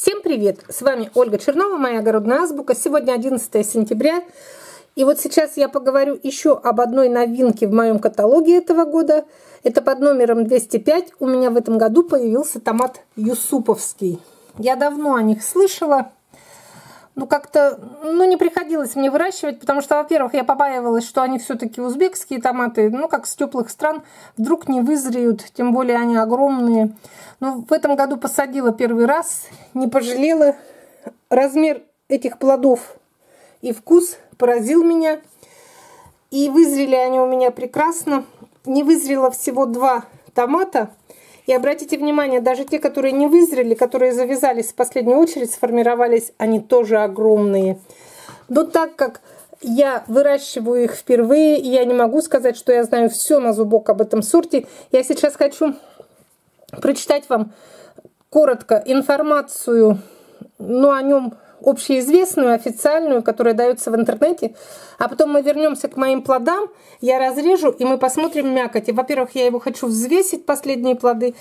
Всем привет! С вами Ольга Чернова, моя огородная азбука. Сегодня 11 сентября. И вот сейчас я поговорю еще об одной новинке в моем каталоге этого года. Это под номером 205. У меня в этом году появился томат юсуповский. Я давно о них слышала, ну, как-то, ну, не приходилось мне выращивать, потому что, во-первых, я побаивалась, что они все-таки узбекские томаты, ну, как с теплых стран, вдруг не вызреют, тем более они огромные. Но в этом году посадила первый раз, не пожалела. Размер этих плодов и вкус поразил меня. И вызрели они у меня прекрасно. Не вызрело всего два томата – и обратите внимание, даже те, которые не вызрели, которые завязались в последнюю очередь, сформировались, они тоже огромные. Но так как я выращиваю их впервые, и я не могу сказать, что я знаю все на зубок об этом сорте, я сейчас хочу прочитать вам коротко информацию ну, о нем общеизвестную, официальную, которая дается в интернете. А потом мы вернемся к моим плодам, я разрежу, и мы посмотрим мякоть. Во-первых, я его хочу взвесить, последние плоды.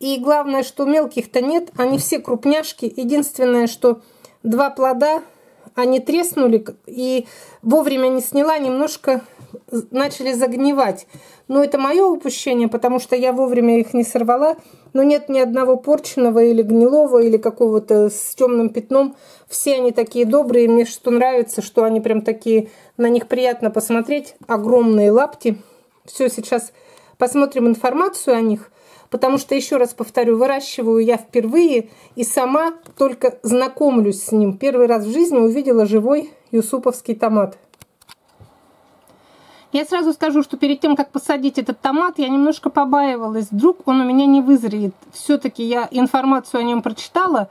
И главное, что мелких-то нет, они все крупняшки. Единственное, что два плода, они треснули, и вовремя не сняла, немножко начали загнивать. Но это мое упущение, потому что я вовремя их не сорвала. Но нет ни одного порченного или гнилого, или какого-то с темным пятном. Все они такие добрые. Мне что нравится, что они прям такие, на них приятно посмотреть. Огромные лапти. Все, сейчас посмотрим информацию о них. Потому что, еще раз повторю, выращиваю я впервые и сама только знакомлюсь с ним. Первый раз в жизни увидела живой юсуповский томат. Я сразу скажу, что перед тем, как посадить этот томат, я немножко побаивалась. Вдруг он у меня не вызреет. Все-таки я информацию о нем прочитала,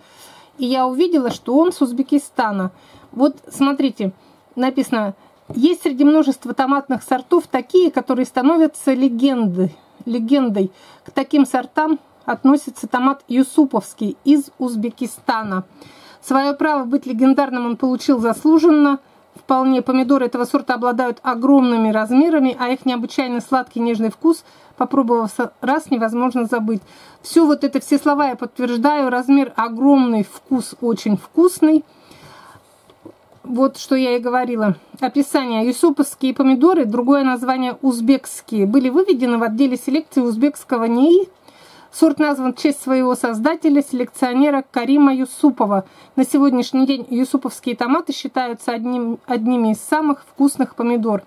и я увидела, что он с Узбекистана. Вот смотрите, написано, есть среди множества томатных сортов такие, которые становятся легендой. легендой. К таким сортам относится томат Юсуповский из Узбекистана. Свое право быть легендарным он получил заслуженно – Вполне помидоры этого сорта обладают огромными размерами, а их необычайно сладкий нежный вкус, попробовав раз, невозможно забыть. Все вот это, все слова я подтверждаю. Размер огромный, вкус очень вкусный. Вот что я и говорила. Описание. Юсуповские помидоры, другое название узбекские, были выведены в отделе селекции узбекского НИИ Сорт назван в честь своего создателя, селекционера Карима Юсупова. На сегодняшний день юсуповские томаты считаются одним, одними из самых вкусных помидор.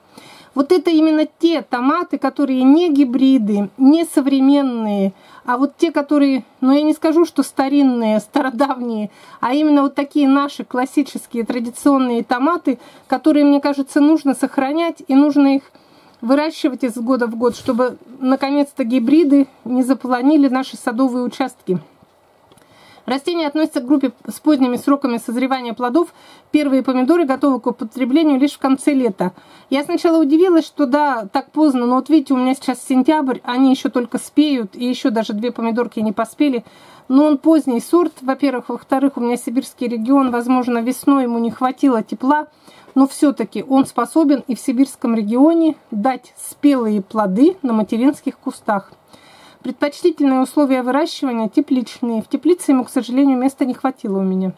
Вот это именно те томаты, которые не гибриды, не современные, а вот те, которые, ну я не скажу, что старинные, стародавние, а именно вот такие наши классические традиционные томаты, которые, мне кажется, нужно сохранять и нужно их выращивать из года в год, чтобы наконец-то гибриды не заполонили наши садовые участки. Растения относятся к группе с поздними сроками созревания плодов. Первые помидоры готовы к употреблению лишь в конце лета. Я сначала удивилась, что да, так поздно, но вот видите, у меня сейчас сентябрь, они еще только спеют, и еще даже две помидорки не поспели. Но он поздний сорт, во-первых. Во-вторых, у меня сибирский регион, возможно, весной ему не хватило тепла но все-таки он способен и в сибирском регионе дать спелые плоды на материнских кустах. Предпочтительные условия выращивания тепличные. В теплице ему, к сожалению, места не хватило у меня.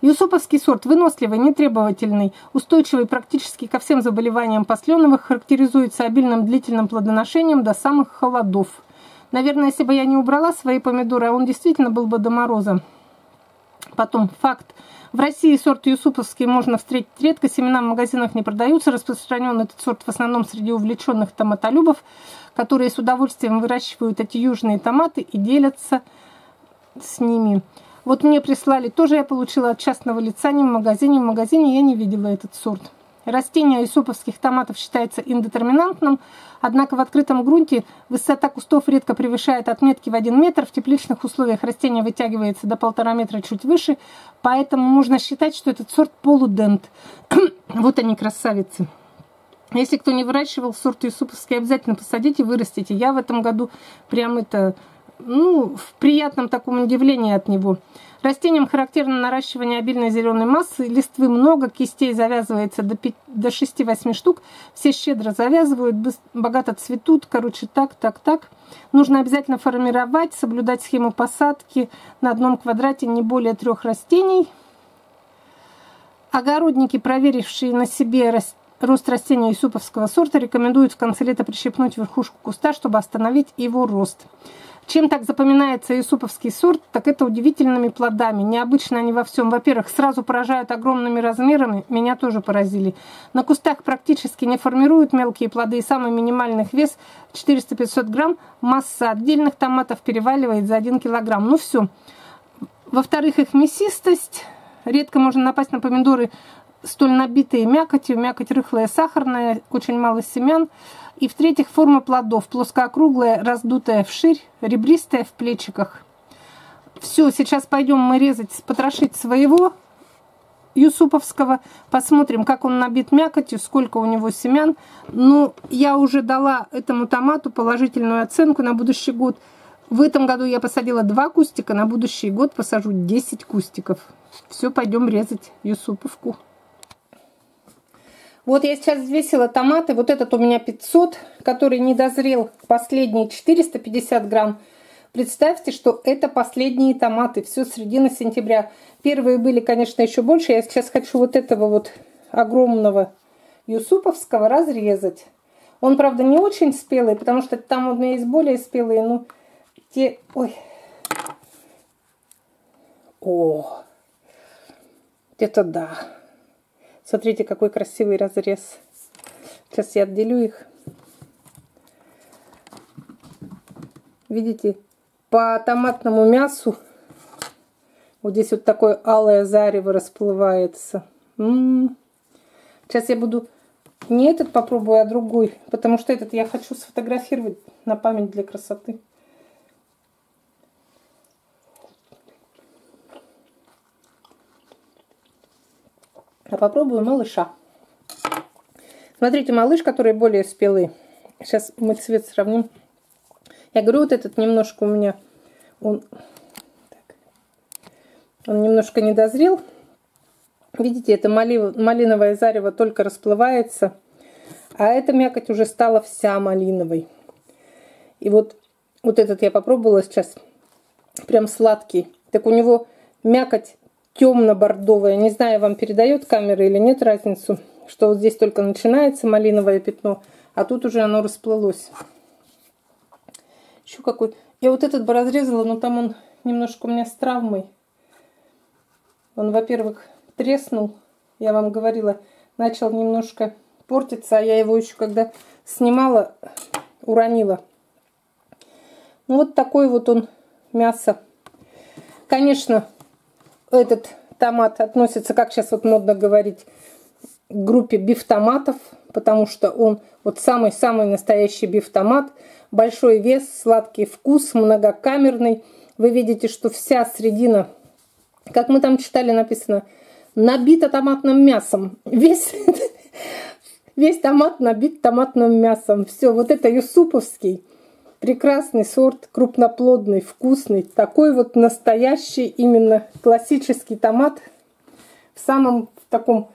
Юсуповский сорт выносливый, нетребовательный, устойчивый практически ко всем заболеваниям посленовых, характеризуется обильным длительным плодоношением до самых холодов. Наверное, если бы я не убрала свои помидоры, а он действительно был бы до мороза. Потом факт. В России сорт юсуповский можно встретить редко, семена в магазинах не продаются. Распространен этот сорт в основном среди увлеченных томатолюбов, которые с удовольствием выращивают эти южные томаты и делятся с ними. Вот мне прислали, тоже я получила от частного лица, не в магазине. В магазине я не видела этот сорт. Растение исоповских томатов считается индетерминантным, однако в открытом грунте высота кустов редко превышает отметки в 1 метр, в тепличных условиях растение вытягивается до полтора метра чуть выше, поэтому можно считать, что этот сорт полудент. вот они, красавицы. Если кто не выращивал сорт юсуповский, обязательно посадите, вырастите. Я в этом году прям это ну, в приятном таком удивлении от него. Растениям характерно наращивание обильной зеленой массы, листвы много, кистей завязывается до, 5, до 6-8 штук, все щедро завязывают, богато цветут, короче, так, так, так. Нужно обязательно формировать, соблюдать схему посадки на одном квадрате не более трех растений. Огородники, проверившие на себе рост растения юсуповского сорта, рекомендуют в конце лета прищепнуть верхушку куста, чтобы остановить его рост. Чем так запоминается исуповский сорт, так это удивительными плодами. Необычно они во всем. Во-первых, сразу поражают огромными размерами, меня тоже поразили. На кустах практически не формируют мелкие плоды, и самый минимальный вес 400-500 грамм. Масса отдельных томатов переваливает за 1 килограмм. Ну все. Во-вторых, их мясистость. Редко можно напасть на помидоры столь набитые мякотью. Мякоть рыхлая, сахарная, очень мало семян. И в-третьих, форма плодов. Плоскоокруглая, раздутая вширь, ребристая в плечиках. Все, сейчас пойдем мы резать, потрошить своего Юсуповского. Посмотрим, как он набит мякотью, сколько у него семян. Ну, я уже дала этому томату положительную оценку на будущий год. В этом году я посадила два кустика, на будущий год посажу 10 кустиков. Все, пойдем резать Юсуповку. Вот я сейчас взвесила томаты. Вот этот у меня 500, который не дозрел. Последние 450 грамм. Представьте, что это последние томаты. Все середина сентября. Первые были, конечно, еще больше. Я сейчас хочу вот этого вот огромного юсуповского разрезать. Он, правда, не очень спелый, потому что там у меня есть более спелые. Ну, те... Ой. О, это да. Смотрите, какой красивый разрез. Сейчас я отделю их. Видите, по томатному мясу вот здесь вот такое алое зарево расплывается. М -м -м. Сейчас я буду не этот попробую, а другой, потому что этот я хочу сфотографировать на память для красоты. А попробую малыша. Смотрите, малыш, который более спелый. Сейчас мы цвет сравним. Я говорю, вот этот немножко у меня, он, так, он немножко не дозрел. Видите, это малив, малиновое зарево только расплывается, а эта мякоть уже стала вся малиновой. И вот, вот этот я попробовала сейчас, прям сладкий. Так у него мякоть темно-бордовая. Не знаю, вам передает камера или нет разницу, что вот здесь только начинается малиновое пятно, а тут уже оно расплылось. Еще какой. Я вот этот бы разрезала, но там он немножко у меня с травмой. Он, во-первых, треснул, я вам говорила, начал немножко портиться, а я его еще когда снимала, уронила. Ну вот такой вот он мясо. Конечно, этот томат относится, как сейчас вот модно говорить, к группе бифтоматов, потому что он вот самый-самый настоящий бифтомат. Большой вес, сладкий вкус, многокамерный. Вы видите, что вся средина, как мы там читали, написано, набита томатным мясом. Весь, весь томат набит томатным мясом. Все, вот это юсуповский Прекрасный сорт, крупноплодный, вкусный. Такой вот настоящий именно классический томат в самом в таком,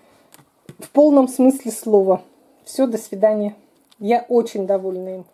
в полном смысле слова. Все, до свидания. Я очень довольна им.